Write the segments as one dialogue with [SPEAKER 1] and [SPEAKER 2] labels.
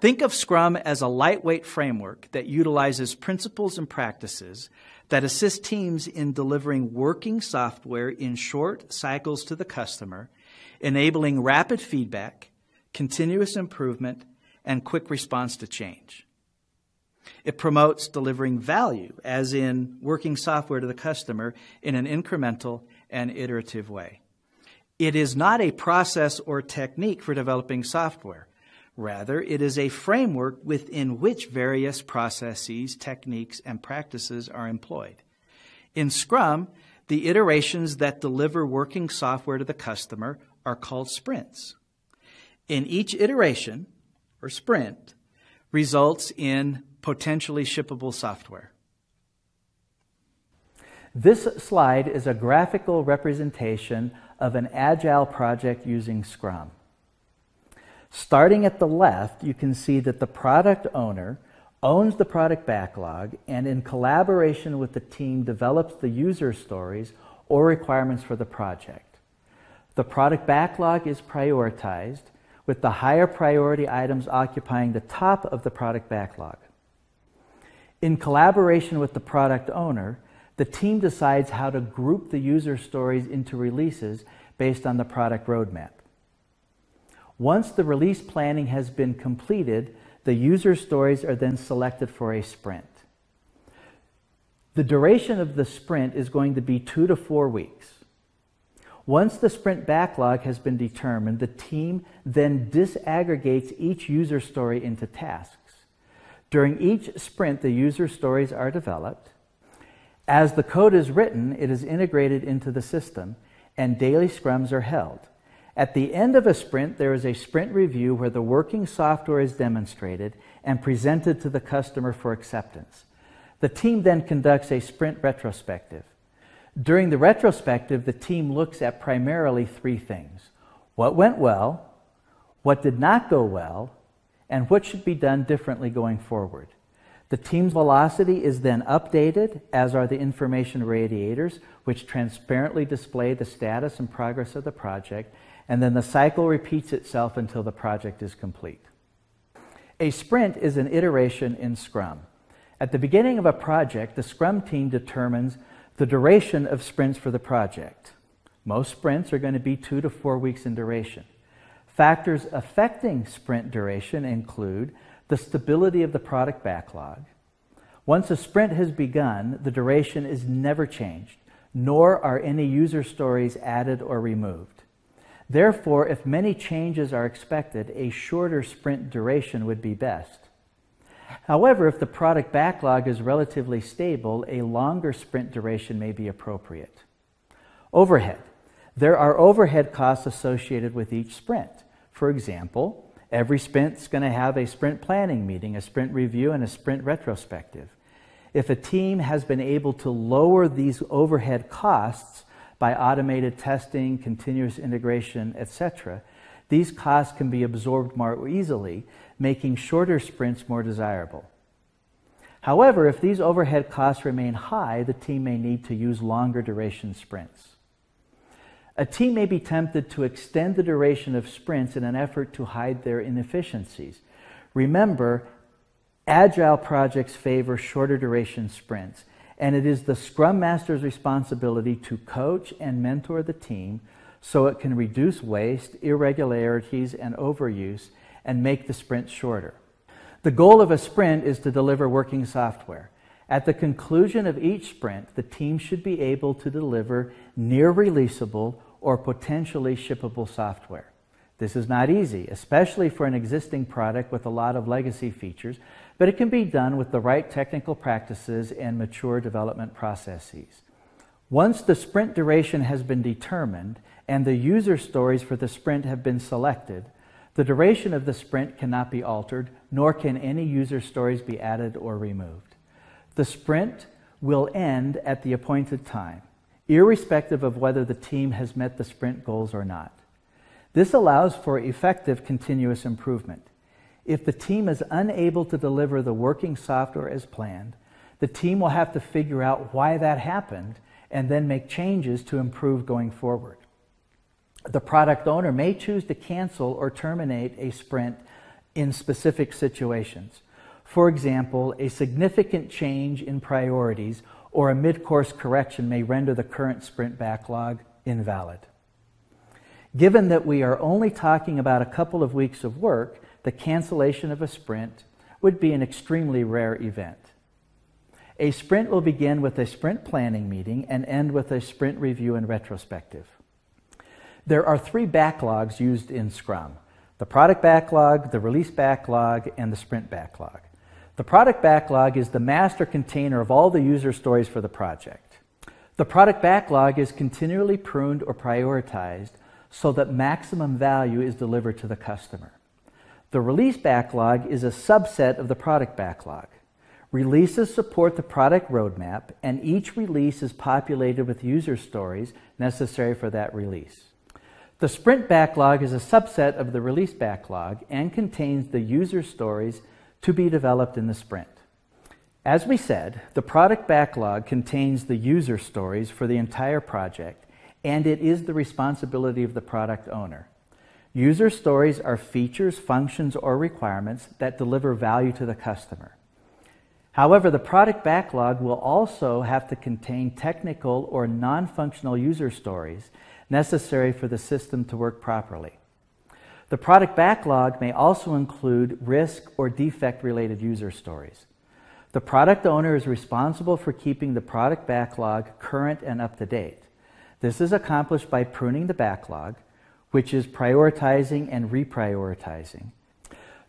[SPEAKER 1] Think of Scrum as a lightweight framework that utilizes principles and practices that assist teams in delivering working software in short cycles to the customer, enabling rapid feedback, continuous improvement, and quick response to change. It promotes delivering value, as in working software to the customer, in an incremental and iterative way. It is not a process or technique for developing software. Rather, it is a framework within which various processes, techniques, and practices are employed. In Scrum, the iterations that deliver working software to the customer are called sprints. In each iteration, or sprint, results in potentially shippable software. This slide is a graphical representation of an agile project using Scrum. Starting at the left, you can see that the product owner owns the product backlog and, in collaboration with the team, develops the user stories or requirements for the project. The product backlog is prioritized, with the higher priority items occupying the top of the product backlog. In collaboration with the product owner, the team decides how to group the user stories into releases based on the product roadmap. Once the release planning has been completed, the user stories are then selected for a sprint. The duration of the sprint is going to be two to four weeks. Once the sprint backlog has been determined, the team then disaggregates each user story into tasks. During each sprint, the user stories are developed. As the code is written, it is integrated into the system, and daily scrums are held. At the end of a sprint, there is a sprint review where the working software is demonstrated and presented to the customer for acceptance. The team then conducts a sprint retrospective. During the retrospective, the team looks at primarily three things what went well, what did not go well, and what should be done differently going forward. The team's velocity is then updated, as are the information radiators, which transparently display the status and progress of the project, and then the cycle repeats itself until the project is complete. A sprint is an iteration in Scrum. At the beginning of a project, the Scrum team determines the duration of sprints for the project. Most sprints are going to be two to four weeks in duration. Factors affecting sprint duration include the stability of the product backlog. Once a sprint has begun, the duration is never changed, nor are any user stories added or removed. Therefore, if many changes are expected, a shorter sprint duration would be best. However, if the product backlog is relatively stable, a longer sprint duration may be appropriate. Overhead. There are overhead costs associated with each sprint. For example, every sprint is going to have a sprint planning meeting, a sprint review, and a sprint retrospective. If a team has been able to lower these overhead costs, by automated testing, continuous integration, etc., these costs can be absorbed more easily, making shorter sprints more desirable. However, if these overhead costs remain high, the team may need to use longer duration sprints. A team may be tempted to extend the duration of sprints in an effort to hide their inefficiencies. Remember, agile projects favor shorter duration sprints and it is the Scrum Master's responsibility to coach and mentor the team so it can reduce waste, irregularities, and overuse and make the sprint shorter. The goal of a sprint is to deliver working software. At the conclusion of each sprint, the team should be able to deliver near releasable or potentially shippable software. This is not easy, especially for an existing product with a lot of legacy features, but it can be done with the right technical practices and mature development processes. Once the sprint duration has been determined and the user stories for the sprint have been selected, the duration of the sprint cannot be altered, nor can any user stories be added or removed. The sprint will end at the appointed time, irrespective of whether the team has met the sprint goals or not. This allows for effective continuous improvement. If the team is unable to deliver the working software as planned, the team will have to figure out why that happened and then make changes to improve going forward. The product owner may choose to cancel or terminate a sprint in specific situations. For example, a significant change in priorities or a mid course correction may render the current sprint backlog invalid. Given that we are only talking about a couple of weeks of work, the cancellation of a sprint would be an extremely rare event. A sprint will begin with a sprint planning meeting and end with a sprint review and retrospective. There are three backlogs used in Scrum the product backlog, the release backlog, and the sprint backlog. The product backlog is the master container of all the user stories for the project. The product backlog is continually pruned or prioritized so that maximum value is delivered to the customer. The release backlog is a subset of the product backlog. Releases support the product roadmap, and each release is populated with user stories necessary for that release. The sprint backlog is a subset of the release backlog and contains the user stories to be developed in the sprint. As we said, the product backlog contains the user stories for the entire project, and it is the responsibility of the product owner. User stories are features, functions, or requirements that deliver value to the customer. However, the product backlog will also have to contain technical or non functional user stories necessary for the system to work properly. The product backlog may also include risk or defect related user stories. The product owner is responsible for keeping the product backlog current and up to date. This is accomplished by pruning the backlog, which is prioritizing and reprioritizing.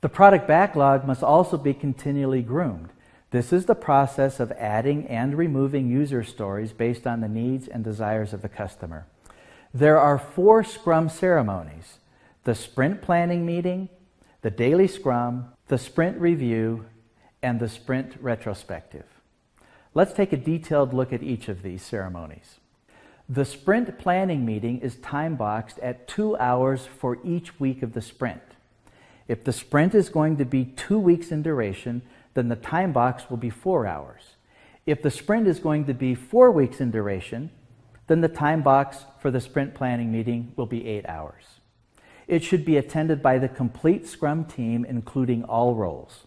[SPEAKER 1] The product backlog must also be continually groomed. This is the process of adding and removing user stories based on the needs and desires of the customer. There are four Scrum ceremonies the sprint planning meeting, the daily Scrum, the sprint review, and the sprint retrospective. Let's take a detailed look at each of these ceremonies. The sprint planning meeting is time boxed at two hours for each week of the sprint. If the sprint is going to be two weeks in duration, then the time box will be four hours. If the sprint is going to be four weeks in duration, then the time box for the sprint planning meeting will be eight hours. It should be attended by the complete Scrum team, including all roles.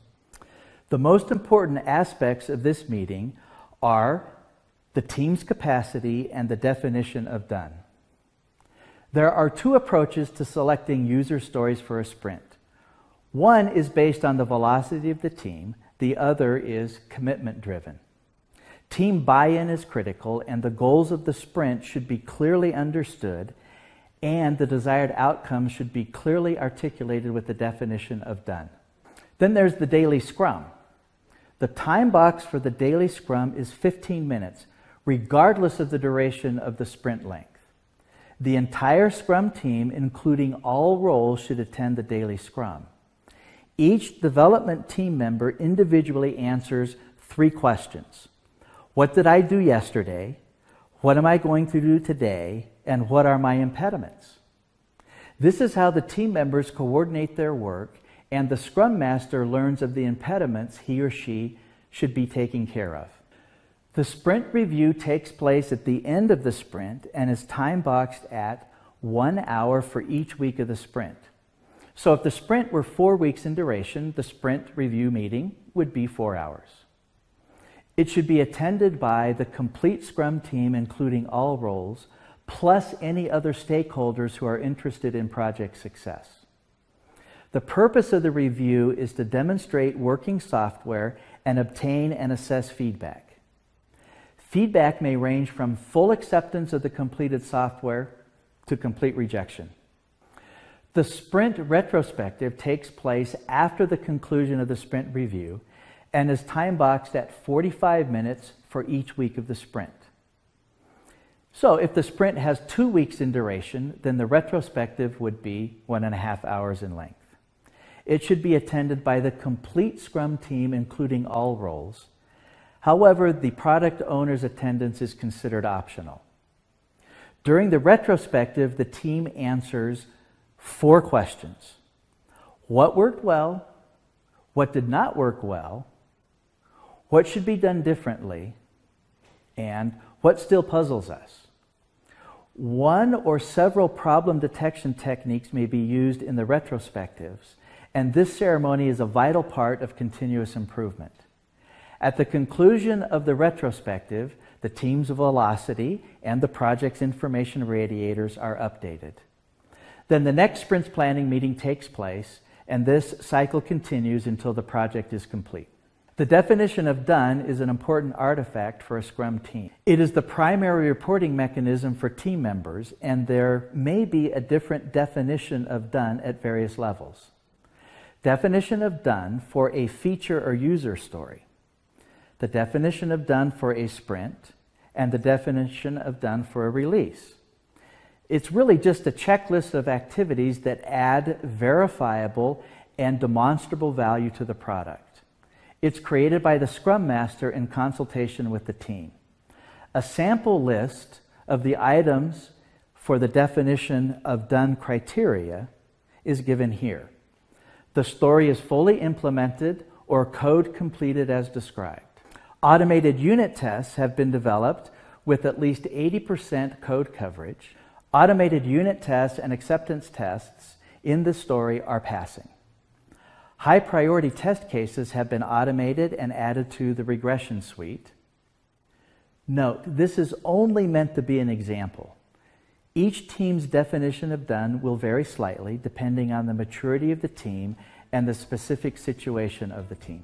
[SPEAKER 1] The most important aspects of this meeting are the team's capacity and the definition of done. There are two approaches to selecting user stories for a sprint. One is based on the velocity of the team, the other is commitment driven. Team buy in is critical, and the goals of the sprint should be clearly understood, and the desired outcomes should be clearly articulated with the definition of done. Then there's the daily scrum. The time box for the daily scrum is 15 minutes, regardless of the duration of the sprint length. The entire scrum team, including all roles, should attend the daily scrum. Each development team member individually answers three questions What did I do yesterday? What am I going to do today? And what are my impediments? This is how the team members coordinate their work, and the Scrum Master learns of the impediments he or she should be taking care of. The sprint review takes place at the end of the sprint and is time boxed at one hour for each week of the sprint. So if the sprint were four weeks in duration, the sprint review meeting would be four hours. It should be attended by the complete Scrum team, including all roles, plus any other stakeholders who are interested in project success. The purpose of the review is to demonstrate working software and obtain and assess feedback. Feedback may range from full acceptance of the completed software to complete rejection. The sprint retrospective takes place after the conclusion of the sprint review and is time boxed at 45 minutes for each week of the sprint. So, if the sprint has two weeks in duration, then the retrospective would be one and a half hours in length. It should be attended by the complete Scrum team, including all roles. However, the product owner's attendance is considered optional. During the retrospective, the team answers four questions What worked well? What did not work well? What should be done differently? And what still puzzles us? One or several problem detection techniques may be used in the retrospectives, and this ceremony is a vital part of continuous improvement. At the conclusion of the retrospective, the team's velocity and the project's information radiators are updated. Then the next sprint planning meeting takes place, and this cycle continues until the project is complete. The definition of done is an important artifact for a Scrum team. It is the primary reporting mechanism for team members, and there may be a different definition of done at various levels. Definition of done for a feature or user story. The definition of done for a sprint, and the definition of done for a release. It's really just a checklist of activities that add verifiable and demonstrable value to the product. It's created by the Scrum Master in consultation with the team. A sample list of the items for the definition of done criteria is given here. The story is fully implemented or code completed as described. Automated unit tests have been developed with at least 80% code coverage. Automated unit tests and acceptance tests in the story are passing. High priority test cases have been automated and added to the regression suite. Note, this is only meant to be an example. Each team's definition of done will vary slightly depending on the maturity of the team and the specific situation of the team.